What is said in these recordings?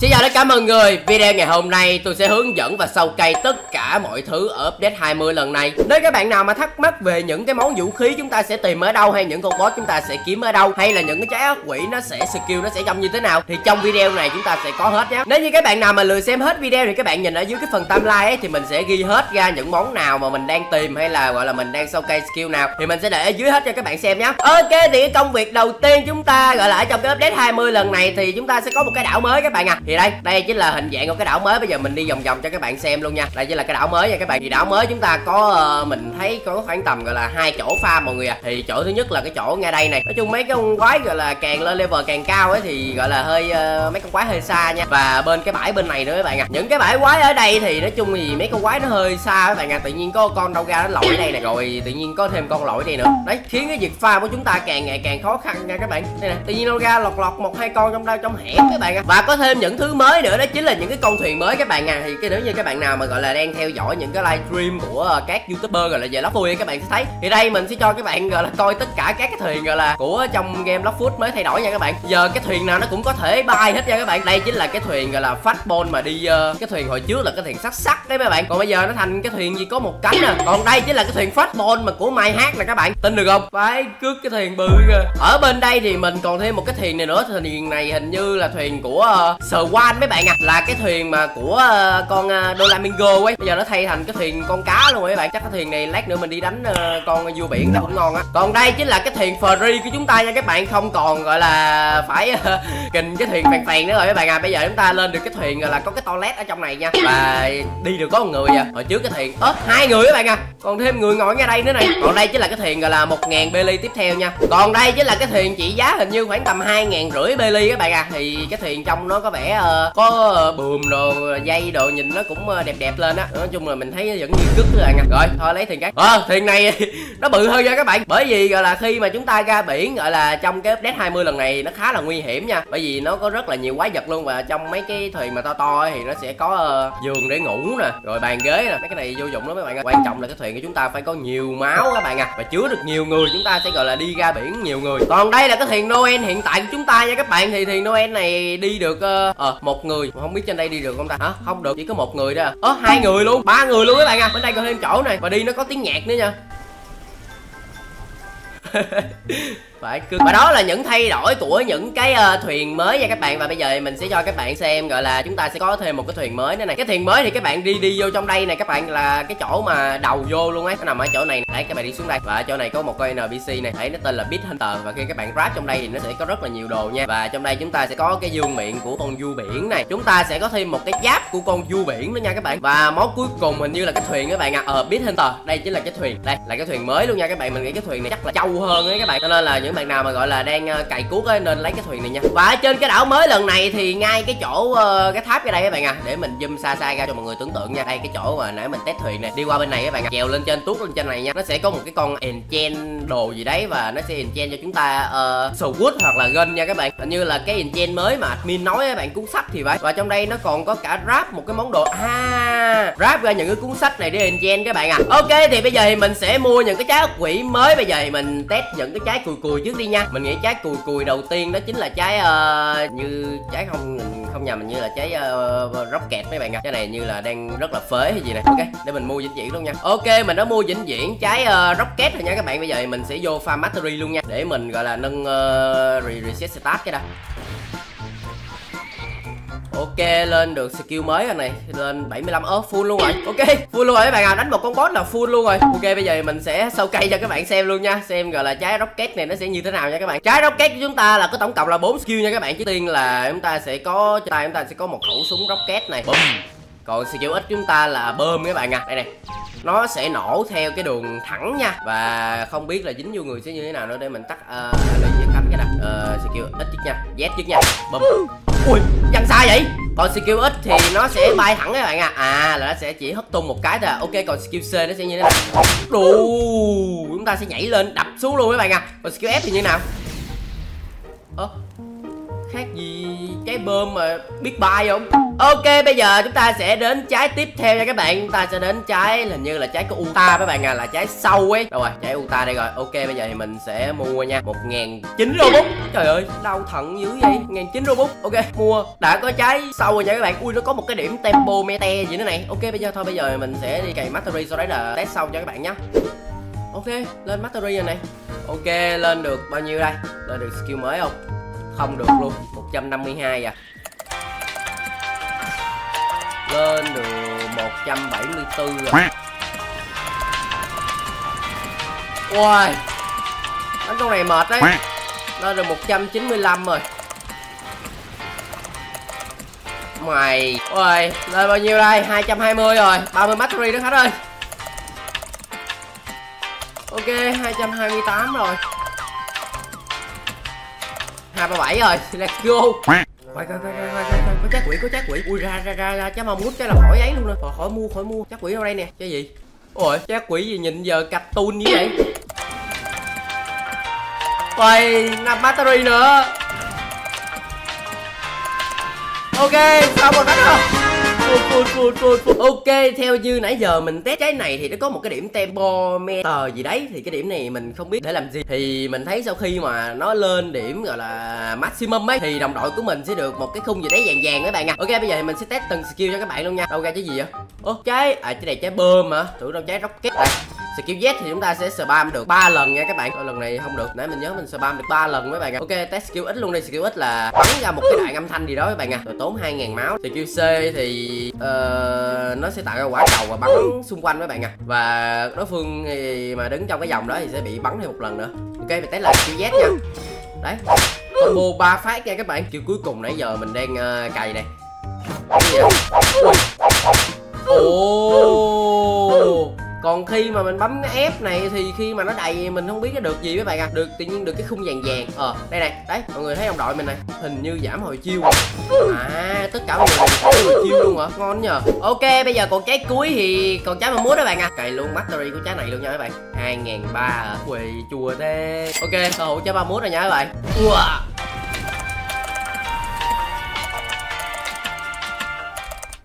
Xin chào tất cả mọi người, video ngày hôm nay tôi sẽ hướng dẫn và sâu cây tất cả mọi thứ ở update 20 lần này. Nếu các bạn nào mà thắc mắc về những cái món vũ khí chúng ta sẽ tìm ở đâu hay những con boss chúng ta sẽ kiếm ở đâu Hay là những cái trái ác quỷ nó sẽ skill nó sẽ trông như thế nào Thì trong video này chúng ta sẽ có hết nhé. Nếu như các bạn nào mà lười xem hết video thì các bạn nhìn ở dưới cái phần timeline ấy Thì mình sẽ ghi hết ra những món nào mà mình đang tìm hay là gọi là mình đang sâu cây skill nào Thì mình sẽ để ở dưới hết cho các bạn xem nhé. Ok thì cái công việc đầu tiên chúng ta gọi là ở trong cái update 20 lần này thì chúng ta sẽ có một cái đảo mới các bạn à. Thì đây, đây chính là hình dạng của cái đảo mới. Bây giờ mình đi vòng vòng cho các bạn xem luôn nha. Đây chính là cái đảo mới nha các bạn. Thì đảo mới chúng ta có uh, mình thấy có khoảng tầm gọi là hai chỗ farm mọi người à thì chỗ thứ nhất là cái chỗ ngay đây này. Nói chung mấy cái con quái gọi là càng lên level càng cao ấy thì gọi là hơi uh, mấy con quái hơi xa nha. Và bên cái bãi bên này nữa các bạn à những cái bãi quái ở đây thì nói chung thì mấy con quái nó hơi xa các bạn à tự nhiên có con đâu ra nó lội đây này rồi tự nhiên có thêm con lội đây nữa. Đấy khiến cái việc farm của chúng ta càng ngày càng khó khăn nha các bạn. Đây nè tự nhiên đâu ra lọt lọt một hai con trong đây trong hẻm các bạn à và có thêm những thứ mới nữa đó chính là những cái con thuyền mới các bạn à. Thì cái nếu như các bạn nào mà gọi là đang theo dõi những cái livestream của ờ, các youtuber gọi là về lóc vui các bạn sẽ thấy. Thì đây mình sẽ cho các bạn gọi là coi tất cả các cái thuyền gọi là của trong game lóc food mới thay đổi nha các bạn. Giờ cái thuyền nào nó cũng có thể bay hết nha các bạn. Đây chính là cái thuyền gọi là fastball mà đi uh, cái thuyền hồi trước là cái thuyền sắt sắt đấy mấy bạn. Còn bây giờ nó thành cái thuyền gì có một cánh nè còn đây chính là cái thuyền fastball mà của mai hát nè các bạn. Tin được không? Phải cướp cái thuyền bự kìa. Ở bên đây thì mình còn thêm một cái thuyền này nữa. Thuyền này hình như là thuyền của uh, Swan mấy bạn à. Là cái thuyền mà của uh, con ờ, uh, Dolamingo ấy. Bây giờ nó thay thành cái thuyền con cá luôn rồi các bạn. Chắc cái thuyền này lát nữa mình đi đánh uh, con vua biển nó cũng ngon á. Còn đây chính là cái thuyền ferry của chúng ta nha các bạn. Không còn gọi là phải uh, kình cái thuyền phèn phèn nữa rồi các bạn à. Bây giờ chúng ta lên được cái thuyền gọi là có cái toilet ở trong này nha. Và đi được có một người à. Hồi trước cái thuyền ớ hai người các bạn à. Còn thêm người ngồi ngay đây nữa này. Còn đây chính là cái thuyền gọi là một ngàn bê tiếp theo nha. Còn đây chính là cái thuyền trị giá hình như khoảng tầm hai ngàn rưỡi bê các bạn à. Thì cái thuyền trong nó có vẻ uh, có uh, bùm đồ ờ, dây đồ nhìn nó cũng uh, đẹp đẹp lên á. Nói chung là mình thấy vẫn như cứt rồi nha rồi thôi lấy thuyền cái. Ờ thuyền này nó bự hơn nha các bạn. Bởi vì gọi là khi mà chúng ta ra biển gọi là trong cái update 20 lần này nó khá là nguy hiểm nha. Bởi vì nó có rất là nhiều quái vật luôn và trong mấy cái thuyền mà to to thì nó sẽ có uh, giường để ngủ nè rồi bàn ghế nè. Mấy cái này vô dụng lắm các bạn quan trọng là cái thuyền của chúng ta phải có nhiều máu các bạn à và chứa được nhiều người chúng ta sẽ gọi là đi ra biển nhiều người. Còn đây là cái thuyền Noel hiện tại của chúng ta nha các bạn. Thì thuyền Noel này đi được uh, Ờ, một người. Mà không biết trên đây đi được không ta? Hả? Không được, chỉ có một người đó ơ hai người luôn, ba người luôn các bạn à. Bên đây còn thêm chỗ này. Và đi nó có tiếng nhạc nữa nha. phải cứ và đó là những thay đổi của những cái uh, thuyền mới nha các bạn. Và bây giờ mình sẽ cho các bạn xem gọi là chúng ta sẽ có thêm một cái thuyền mới nữa này. Cái thuyền mới thì các bạn đi đi vô trong đây này các bạn là cái chỗ mà đầu vô luôn ấy. Nó nằm ở chỗ này đấy các bạn đi xuống đây. Và chỗ này có một con npc này. Thấy nó tên là bit hunter và khi các bạn grab trong đây thì nó sẽ có rất là nhiều đồ nha. Và trong đây chúng ta sẽ có cái dương miệng của con du biển này. Chúng ta sẽ có thêm một cái giáp của con du biển nữa nha các bạn. Và món cuối cùng hình như là cái thuyền các bạn ạ. À. ờ bit hunter đây chính là cái thuyền. Đây là cái thuyền mới luôn nha các bạn. Mình nghĩ cái thuyền này chắc là trâu hơn ấy các bạn. Cho nên là những bạn nào mà gọi là đang ờ, cày cuốc ấy nên lấy cái thuyền này nha. Và ở trên cái đảo mới lần này thì ngay cái chỗ ờ, cái tháp ở đây các bạn à để mình zoom xa xa ra cho mọi người tưởng tượng nha. Đây cái chỗ mà nãy mình test thuyền này đi qua bên này các bạn à. Chèo lên trên tuốt lên trên này nha. Nó sẽ có một cái con enchant đồ gì đấy và nó sẽ enchant cho chúng ta uh, sword hoặc là gun nha các bạn. Hình như là cái enchant mới mà admin nói các bạn cuốn sách thì vậy và trong đây nó còn có cả ráp một cái món đồ à ráp ra những cái cuốn sách này để enchant các bạn à. Ok thì bây giờ thì mình sẽ mua những cái trái quỷ mới. Bây giờ thì mình test những cái trái cùi cùi trước đi nha. Mình nghĩ trái cùi cùi đầu tiên đó chính là trái uh, như trái không không nhầm như là trái ờ, uh, rocket mấy bạn ạ. Trái này như là đang rất là phế hay gì này ok để mình mua vĩnh viễn luôn nha. Ok mình đã mua vĩnh viễn trái ờ, uh, rocket rồi nha các bạn. Bây giờ mình sẽ vô farm mastery luôn nha. Để mình gọi là nâng uh, reset start cái đó Ok lên được skill mới rồi này. Lên 75 ớ full luôn rồi. Ok full luôn rồi. Các bạn à Đánh một con boss là full luôn rồi. Ok bây giờ mình sẽ sâu cây cho các bạn xem luôn nha. Xem gọi là trái rocket này nó sẽ như thế nào nha các bạn. Trái rocket của chúng ta là có tổng cộng là 4 skill nha các bạn. Trước tiên là chúng ta sẽ có Cho tay chúng ta sẽ có một khẩu súng rocket này. Boom còn skill ít chúng ta là bơm các bạn à Đây này. Nó sẽ nổ theo cái đường thẳng nha. Và không biết là dính vô người sẽ như thế nào nữa để mình tắt uh, lên với cánh cái nè uh, skill ít trước nha. Z trước nha. Bum ui văng xa vậy? Còn skill ít thì nó sẽ bay thẳng các bạn à à là nó sẽ chỉ hất tung một cái thôi. À. ok, còn skill c nó sẽ như thế nào? Đủ chúng ta sẽ nhảy lên, đập xuống luôn các bạn à còn skill f thì như thế nào? Ơ khác gì trái bơm mà biết bay không? Ok, bây giờ chúng ta sẽ đến trái tiếp theo nha các bạn. Chúng ta sẽ đến trái hình như là trái của uta các bạn à là trái sâu ấy. Đâu rồi, trái uta đây rồi. Ok, bây giờ thì mình sẽ mua nha. một ngàn chín robot. Trời ơi, đau thận dữ vậy. ngàn chín robot. Ok, mua. Đã có trái sâu rồi nha các bạn. Ui, nó có một cái điểm tempo mete gì nữa này. Ok, bây giờ thôi, bây giờ mình sẽ đi cày mastery, sau đấy là test sau cho các bạn nhé ok, lên mastery rồi này. Ok, lên được bao nhiêu đây? Lên được skill mới không? Không được luôn 152 à. Lên được 174 rồi Ôi Đánh con này mệt đấy. Lên được 195 rồi. Mày Ôi Lên bao nhiêu đây? 220 rồi 30 battery nữa hết ơi. Ok 228 rồi. 237 rồi Let's go. Quay quay quay quay quay quay. Có trái quỷ có trái quỷ. Ui ra ra ra ra. Trái mong mút cái là khỏi ấy luôn nè khỏi, khỏi mua khỏi mua. Trái quỷ ở đây nè. Cái gì? Ôi trái quỷ gì nhìn giờ cạch tun như vậy? Quay năm battery nữa. Ok xong rồi khách ơi Cool, cool, cool, cool. Ok, theo như nãy giờ mình test trái này thì nó có một cái điểm tempo meter gì đấy Thì cái điểm này mình không biết để làm gì Thì mình thấy sau khi mà nó lên điểm gọi là maximum ấy Thì đồng đội của mình sẽ được một cái khung gì đấy vàng vàng các bạn à Ok, bây giờ thì mình sẽ test từng skill cho các bạn luôn nha Đâu ra trái gì vậy? Ồ, trái, à trái này trái bơm hả? Tưởng đâu trái rocket à skill Z thì chúng ta sẽ spam được 3 lần nha các bạn. Ở lần này không được. Nãy mình nhớ mình spam được 3 lần mấy bạn ạ. Ok test skill X luôn đi. Skill X là bắn ra một cái đại âm thanh gì đó mấy bạn ạ. Rồi tốn 2.000 máu. Skill C thì uh, nó sẽ tạo ra quả cầu và bắn xung quanh mấy bạn ạ. Và đối phương thì mà đứng trong cái vòng đó thì sẽ bị bắn thêm một lần nữa. Ok mình test lại skill Z nha. Đấy. Combo ba phát nha các bạn. Skill cuối cùng nãy giờ mình đang uh, cày này ồ còn khi mà mình bấm cái F này thì khi mà nó đầy, mình không biết cái được gì các bạn à được, tự nhiên được cái khung vàng vàng. Ờ đây này, đấy, mọi người thấy ông đội mình này. Hình như giảm hồi chiêu. À tất cả mọi người giảm hồi chiêu luôn hả? Ngon nhờ. Ok, bây giờ còn trái cuối thì còn trái mà muối đó bạn à cày luôn battery của trái này luôn nha các bạn. Hai ngàn ba quỳ chùa thế ok cơ hội trái ba mút rồi nha các bạn. Wow.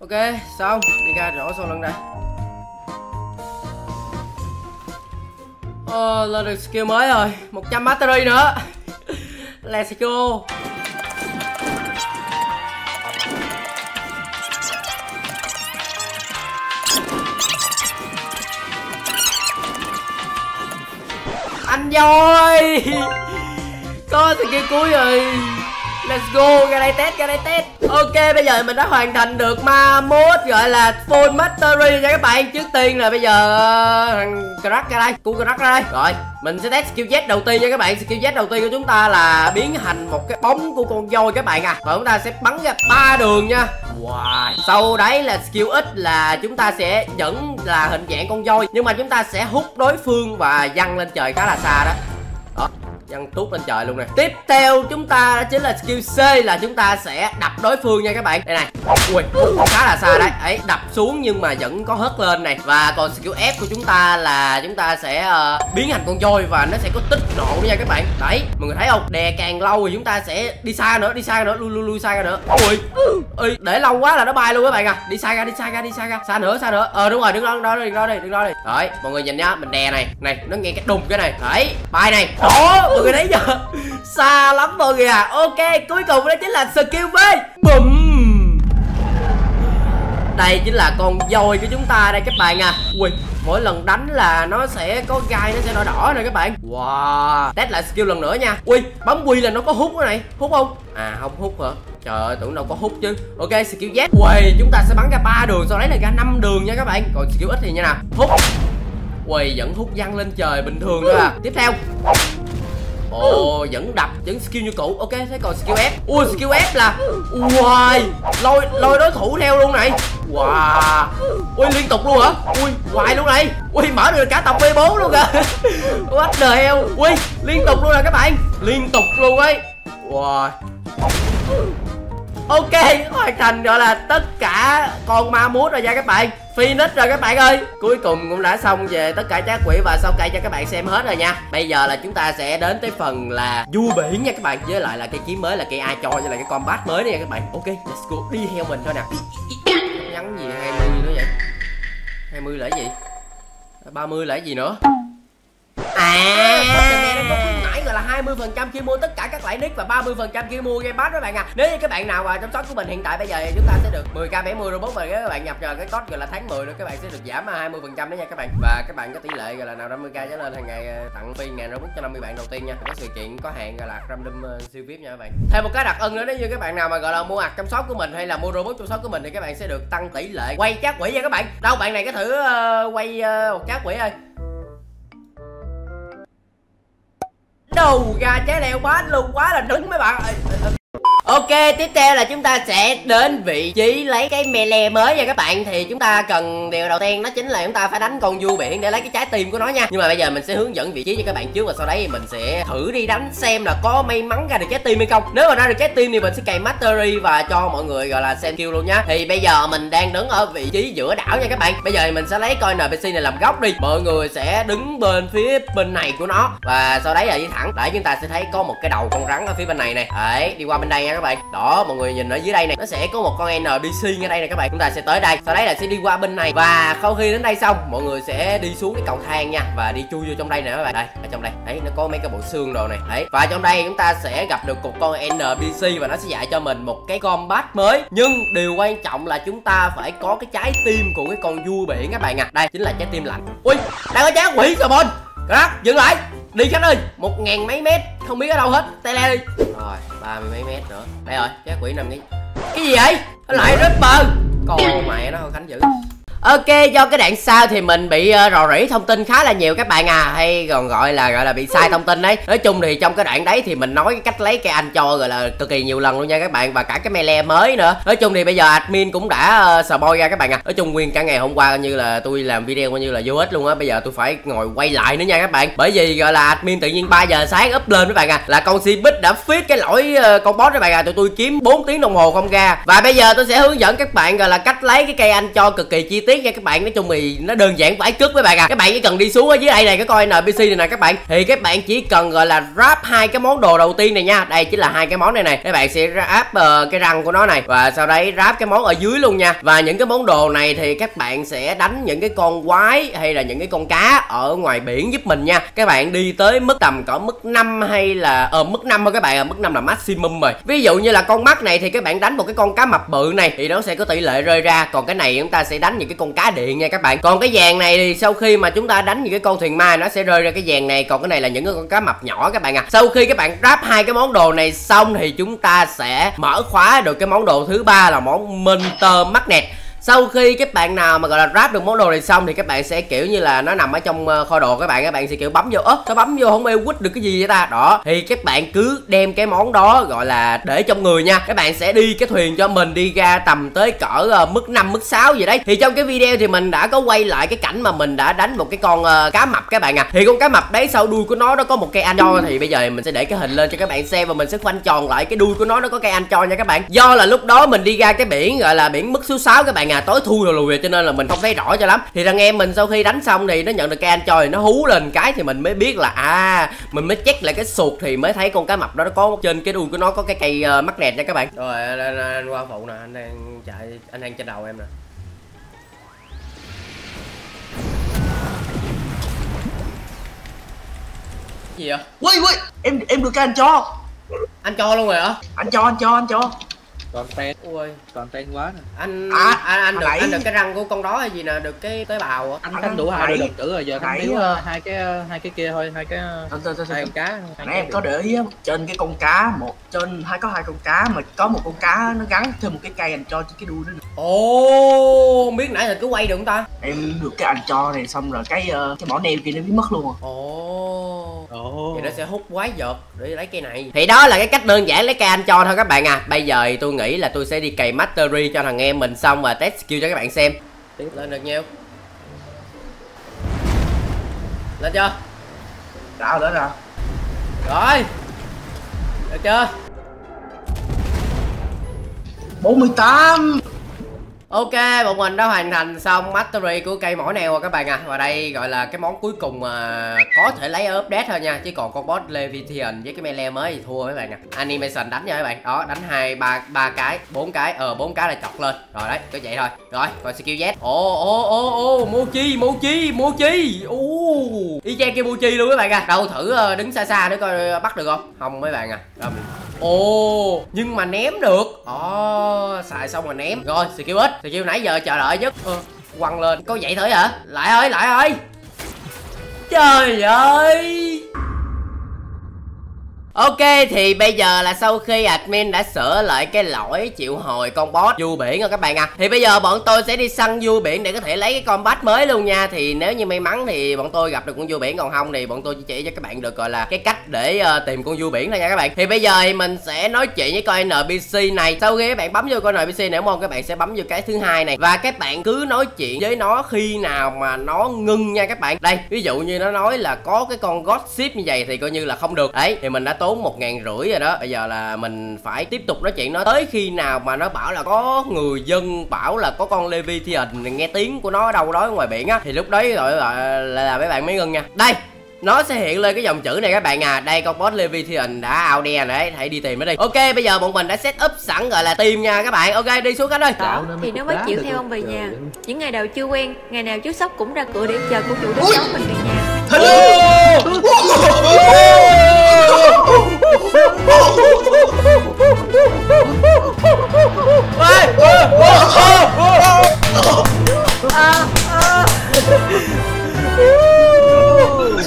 ok, xong. Đi ra rõ xong lần đây. Ờ, lên được skill mới rồi. 100 battery nữa. Let's go. Anh voi Có skill cuối rồi. Let's go, ra đây test, ra đây test Ok, bây giờ mình đã hoàn thành được ma mode gọi là full mastery nha các bạn. Trước tiên là bây giờ thằng crack ra đây, cu crack ra đây. Rồi, mình sẽ test skill Z đầu tiên nha các bạn. Skill Z đầu tiên của chúng ta là biến thành một cái bóng của con voi các bạn à. Và chúng ta sẽ bắn ra ba đường nha. Wow. Sau đấy là skill X là chúng ta sẽ vẫn là hình dạng con voi Nhưng mà chúng ta sẽ hút đối phương và văng lên trời khá là xa Đó Văng tút lên trời luôn nè. Tiếp theo chúng ta đó chính là skill C là chúng ta sẽ đập đối phương nha các bạn. Đây này. Ui khá là xa đấy. Ấy đập xuống nhưng mà vẫn có hất lên này. Và còn skill F của chúng ta là chúng ta sẽ uh, biến thành con voi và nó sẽ có tích nộ nha các bạn. Đấy mọi người thấy không? Đè càng lâu thì chúng ta sẽ đi xa nữa đi xa nữa lui lui lui xa ra nữa. Ui Ui để lâu quá là nó bay luôn các bạn à. Đi xa ra đi xa ra đi xa ra. Xa nữa xa nữa. Ờ đúng rồi đứng đó đứng đó đi đứng đó đi đứng đó đi. Đấy mọi người nhìn nhá mình đè này. Này nó nghe cái đùng cái này. Đấy bay này. Đó người đấy giờ xa lắm mọi người à ok, cuối cùng đó chính là skill b. Bùm. Đây chính là con voi của chúng ta đây các bạn à. Ui, mỗi lần đánh là nó sẽ có gai, nó sẽ đỏ đỏ này các bạn. Wow, test lại skill lần nữa nha. Ui bấm quy là nó có hút cái này. Hút không? À không hút hả? Trời ơi, tưởng đâu có hút chứ. Ok, skill z. Ui chúng ta sẽ bắn ra ba đường, sau đấy là ra năm đường nha các bạn. Còn skill ít thì nha nào? Hút. Ui vẫn hút văng lên trời bình thường thôi à. Tiếp theo. Ồ, oh, vẫn đập, vẫn skill như cũ. Ok, thế còn skill F? Ui, skill F là Wow, lôi, lôi đối thủ theo luôn này. Wow. Ui, liên tục luôn hả? Ui, hoài luôn này. Ui, mở được cả tập V4 luôn kìa. What the hell? Ui, liên tục luôn nè các bạn. Liên tục luôn ấy. Wow. Ok hoàn thành gọi là tất cả con ma mút rồi nha các bạn Phoenix rồi các bạn ơi. Cuối cùng cũng đã xong về tất cả trái quỷ và sau cây cho các bạn xem hết rồi nha. Bây giờ là chúng ta sẽ đến tới phần là du biển nha các bạn. Với lại là cây kiếm mới là cây ai cho, với lại cái combat mới nha các bạn. Ok, let's go. Đi theo mình thôi nè. Nhắn gì 20 nữa vậy? 20 là gì? 30 là gì nữa? À! Có khuyến gọi là 20% khi mua tất cả các loại nick và 30% khi mua game pass các bạn à. Nếu như các bạn nào mà trong shop của mình hiện tại bây giờ chúng ta sẽ được 10k 70 robot và các bạn nhập vào cái code gọi là tháng 10 nữa các bạn sẽ được giảm à, 20% đó nha các bạn. Và các bạn có tỷ lệ gọi là nào 50k trở lên hàng ngày à, tặng phi ngàn robot cho 50 bạn đầu tiên nha. Cái sự kiện có hạn gọi là random uh, siêu VIP nha các bạn. Thêm một cái đặc ân nữa nếu như các bạn nào mà gọi là mua hạt trong shop của mình hay là mua robot trong shop của mình thì các bạn sẽ được tăng tỷ lệ quay chát quỷ nha các bạn. Đâu bạn này có thử uh, quay uh, một chát quỷ ơi. Đầu gà trái leo quá luôn quá là đứng mấy bạn. Ok, tiếp theo là chúng ta sẽ đến vị trí lấy cái melee mới nha các bạn. Thì chúng ta cần điều đầu tiên đó chính là chúng ta phải đánh con du biển để lấy cái trái tim của nó nha. Nhưng mà bây giờ mình sẽ hướng dẫn vị trí cho các bạn trước và sau đấy mình sẽ thử đi đánh xem là có may mắn ra được trái tim hay không. Nếu mà ra được trái tim thì mình sẽ cày mastery và cho mọi người gọi là xem kill luôn nha. Thì bây giờ mình đang đứng ở vị trí giữa đảo nha các bạn. Bây giờ thì mình sẽ lấy coi NPC này làm góc đi. Mọi người sẽ đứng bên phía bên này của nó. Và sau đấy là đi thẳng. Để chúng ta sẽ thấy có một cái đầu con rắn ở phía bên này này Đấy, đi qua bên đây nha các bạn. Đó, mọi người nhìn ở dưới đây này, nó sẽ có một con npc ngay đây này các bạn. Chúng ta sẽ tới đây. Sau đấy là sẽ đi qua bên này. Và sau khi đến đây xong, mọi người sẽ đi xuống cái cầu thang nha. Và đi chui vô trong đây nè các bạn. Đây, ở trong đây. Đấy, nó có mấy cái bộ xương đồ này. Đấy, và trong đây chúng ta sẽ gặp được một con npc và nó sẽ dạy cho mình một cái combat mới. Nhưng điều quan trọng là chúng ta phải có cái trái tim của cái con vua biển các bạn à. Đây, chính là trái tim lạnh. Ui, đang có trái quỷ rồi bên đó dừng lại. Đi khách ơi một ngàn mấy mét không biết ở đâu hết tay le đi. Rồi ba mươi mấy mét nữa. Đây rồi trái quỷ nằm đi. Cái gì vậy? Lại rất bờ. Con mẹ nó khánh dữ Ok, do cái đoạn sau thì mình bị uh, rò rỉ thông tin khá là nhiều các bạn à. Hay còn gọi là gọi là bị sai thông tin đấy. Nói chung thì trong cái đoạn đấy thì mình nói cái cách lấy cây anh cho gọi là cực kỳ nhiều lần luôn nha các bạn. Và cả cái melee mới nữa. Nói chung thì bây giờ admin cũng đã ờ, uh, spoil ra các bạn à. Nói chung nguyên cả ngày hôm qua như là tôi làm video coi như là vô ích luôn á. Bây giờ tôi phải ngồi quay lại nữa nha các bạn. Bởi vì gọi là admin tự nhiên 3 giờ sáng up lên các bạn à. Là con si đã fix cái lỗi uh, con boss các bạn à. Tụi tôi kiếm 4 tiếng đồng hồ không ra. Và bây giờ tôi sẽ hướng dẫn các bạn gọi là cách lấy cái cây anh cho cực kỳ chi tiết tiếc nha các bạn nói chung thì nó đơn giản vãi cước với bạn à các bạn chỉ cần đi xuống ở dưới đây này cái coi npc này nè các bạn. Thì các bạn chỉ cần gọi là ráp hai cái món đồ đầu tiên này nha. Đây chính là hai cái món này này. Các bạn sẽ ráp uh, ờ, cái răng của nó này và sau đấy ráp cái món ở dưới luôn nha. Và những cái món đồ này thì các bạn sẽ đánh những cái con quái hay là những cái con cá ở ngoài biển giúp mình nha. Các bạn đi tới mức tầm cỡ mức 5 hay là ở uh, mức 5 thôi các bạn à mức 5 là maximum rồi. Ví dụ như là con mắt này thì các bạn đánh một cái con cá mập bự này thì nó sẽ có tỷ lệ rơi ra. Còn cái này chúng ta sẽ đánh những cái con con cá điện nha các bạn. Còn cái vàng này thì sau khi mà chúng ta đánh những cái con thuyền ma nó sẽ rơi ra cái vàng này. Còn cái này là những cái con cá mập nhỏ các bạn à. Sau khi các bạn ráp hai cái món đồ này xong thì chúng ta sẽ mở khóa được cái món đồ thứ ba là món minh tơ mắc nẹt sau khi các bạn nào mà gọi là ráp được món đồ này xong thì các bạn sẽ kiểu như là nó nằm ở trong ờ, kho đồ các bạn các bạn sẽ kiểu bấm vô ớ sao bấm vô không yêu quýt được cái gì vậy ta? Đó thì các bạn cứ đem cái món đó gọi là để trong người nha. Các bạn sẽ đi cái thuyền cho mình đi ra tầm tới cỡ uh, mức 5 mức 6 gì đấy. Thì trong cái video thì mình đã có quay lại cái cảnh mà mình đã đánh một cái con uh, cá mập các bạn à. Thì con cá mập đấy sau đuôi của nó nó có một cây anh cho thì bây giờ mình sẽ để cái hình lên cho các bạn xem và mình sẽ khoanh tròn lại cái đuôi của nó nó có cây anh cho nha các bạn. Do là lúc đó mình đi ra cái biển gọi là biển mức số 6 các bạn à tối thui rồi lùi cho nên là mình không thấy rõ cho lắm. Thì thằng em mình sau khi đánh xong thì nó nhận được cái anh cho thì nó hú lên cái thì mình mới biết là à mình mới check lại cái sụt thì mới thấy con cá mập đó nó có trên cái đuôi của nó có cái cây uh, mắc nẹt nha các bạn. Rồi anh, anh, anh qua phụ nè anh đang chạy anh đang trên đầu em nè. Gì vậy? Ui ui em em được cái anh cho. Anh cho luôn rồi hả? Anh cho anh cho anh cho còn ten ui. Còn ten quá nè. Anh À, anh anh được anh được cái răng của con đó hay gì nè được cái tế bào á anh Anh thanh đủ hai được đồng tử rồi giờ thanh thiếu ờ, hai cái ờ, hai cái kia thôi hai cái ờ, hai con cá. Nãy em có để ý trên cái con cá một trên hai có hai con cá mà có một con cá nó gắn thêm một cái cây anh cho trên cái đuôi đó nữa. ồ không biết nãy là cứ quay được không ta? Em được cái anh cho này xong rồi cái cái mỏ neo kia nó biến mất luôn rồi. Ồ. Ồ. thì nó sẽ hút quái vật để lấy cây này. Thì đó là cái cách đơn giản lấy cây anh cho thôi các bạn à. Bây giờ tôi nghĩ là tôi sẽ đi cày mastery cho thằng em mình xong và test skill cho các bạn xem. Tiếp. lên được nhiêu? Lên chưa? Đã rồi. Đó rồi. Được chưa? 48 Ok, bọn mình đã hoàn thành xong mastery của cây mỏ neo rồi các bạn à. Và đây gọi là cái món cuối cùng mà có thể lấy update thôi nha. Chứ còn con boss Leviathan với cái melee mới thì thua mấy bạn à. Animation đánh nha các bạn. Đó, đánh hai ba ba cái, bốn cái, ờ bốn cái là chọc lên. Rồi đấy, cứ vậy thôi. Rồi, còn skill Z. Ồ, ồ, ồ, ồ, Mochi, Mochi, Mochi. Ồ, y chang kia Mochi luôn các bạn à. Đâu thử ờ, đứng xa xa để coi bắt được không? Không mấy bạn à. Rồi mình Ồ, nhưng mà ném được. Ồ, xài xong rồi ném. Rồi, skill ít Skill nãy giờ chờ đợi nhất ờ, Quăng lên. Có vậy thôi hả? Lại ơi, lại ơi. Trời ơi. Ok thì bây giờ là sau khi admin đã sửa lại cái lỗi chịu hồi con boss du biển rồi các bạn à Thì bây giờ bọn tôi sẽ đi săn du biển để có thể lấy cái con boss mới luôn nha. Thì nếu như may mắn thì bọn tôi gặp được con du biển còn không thì bọn tôi chỉ chỉ cho các bạn được gọi là cái cách để uh, tìm con du biển thôi nha các bạn. Thì bây giờ thì mình sẽ nói chuyện với con NPC này. Sau khi các bạn bấm vô con NPC này đúng không? Các bạn sẽ bấm vô cái thứ hai này. Và các bạn cứ nói chuyện với nó khi nào mà nó ngưng nha các bạn. Đây ví dụ như nó nói là có cái con god ship như vậy thì coi như là không được. Đấy thì mình đã tốn một ngàn rưỡi rồi đó. Bây giờ là mình phải tiếp tục nói chuyện nó tới khi nào mà nó bảo là có người dân bảo là có con Leviathan nghe tiếng của nó ở đâu đó ngoài biển á. Thì lúc đấy gọi là, là, là mấy bạn mới ngưng nha. Đây nó sẽ hiện lên cái dòng chữ này các bạn à. Đây con boss Leviathan đã out đen đấy. Hãy đi tìm nó đi. Ok bây giờ bọn mình đã set up sẵn gọi là team nha các bạn. Ok đi xuống cánh ơi. Đó, thì nó mới chịu theo ông về nhà. Những ngày đầu chưa quen Ngày nào chú Sóc cũng ra cửa để chờ cô chủ đến đón mình về nhà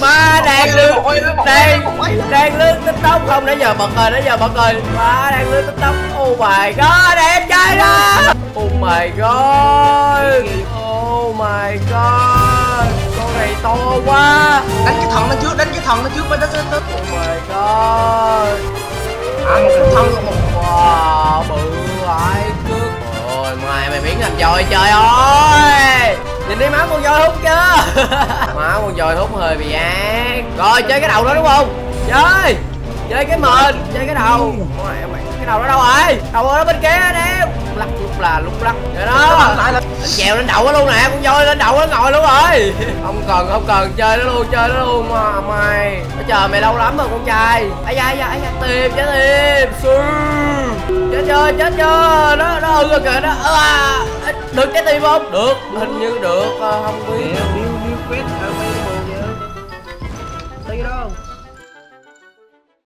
ba đang lướt đang đang lướt tiktok không? Nãy giờ bật rồi nãy giờ bật rồi ba đang lướt tiktok. Oh my god. Em chơi đó oh my god. Oh my god này to quá. Đánh cái thần nó trước đánh cái thần nó trước mới đánh đánh oh my god à một cái thần một wow bự vãi cước ôi mày mày biến thành dòi trời ơi. Nhìn đi má con dòi hút chưa má con dòi hút hơi bị ác. Rồi chơi cái đầu đó đúng không? Chơi. Chơi cái mền chơi cái đầu. Mày mày cái đầu nó đâu rồi? Đầu nó bên kia đeo lắc là lúc lắc vậy đó. Nó chèo lên nó luôn nè con voi lên đầu nó ngồi luôn rồi. Không cần không cần chơi nó luôn chơi nó luôn mà mày. Nó chờ mày lâu lắm rồi con trai. Ai da ai da ai da. Tìm chết tìm. Sư. chết chưa chết chưa nó nó rồi kìa nó à, được trái tim không? Được hình như được à, không biết